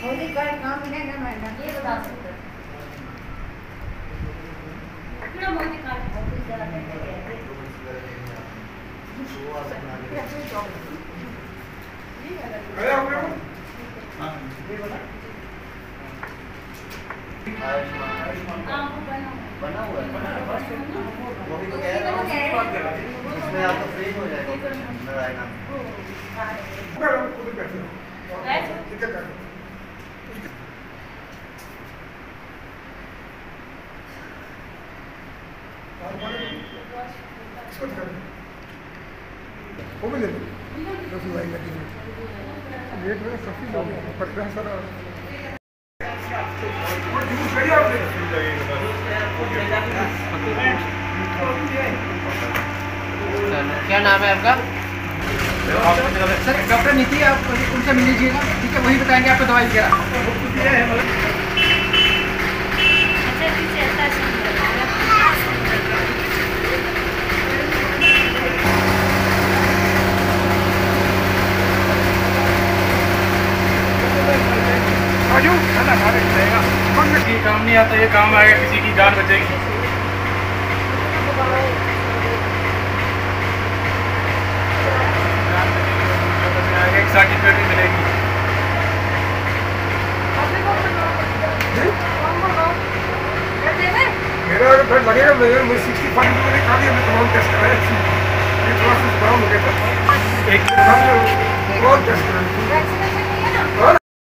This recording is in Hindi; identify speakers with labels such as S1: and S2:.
S1: मोदी कार्ड काम है ना मैडम
S2: ये बता सकते अपना मोदी कार्ड बहुत ज़्यादा महँगा
S3: आप लोग
S2: हाँ वो बना
S4: बना हुआ है
S2: हुआ
S4: वो भी तो कह रहा हूँ उसमें आपको हो आएगा
S3: वो भी ले लो दस भाई लगी रेट में काफ़ी लोग क्या सर आपने
S5: क्या नाम है आपका? सर डॉक्टर नीति आप उनसे मिल लीजिएगा। ठीक है वही बताएँगे आपको दवाई क्या
S2: अच्छा पीछे ऐसा
S3: आजू खाना खाने
S6: काम नहीं आता ये काम आएगा किसी की जान बचेगी एक सर्टिफिकेट भी मिलेगी
S3: अगर लगेगा मेरे मुझे सिक्सटी फाइव मैंने कहा मैं तमाम टेस्ट कराया ये थोड़ा सा बड़ा हो गया था
S6: एक
S3: बहुत टेस्ट कराया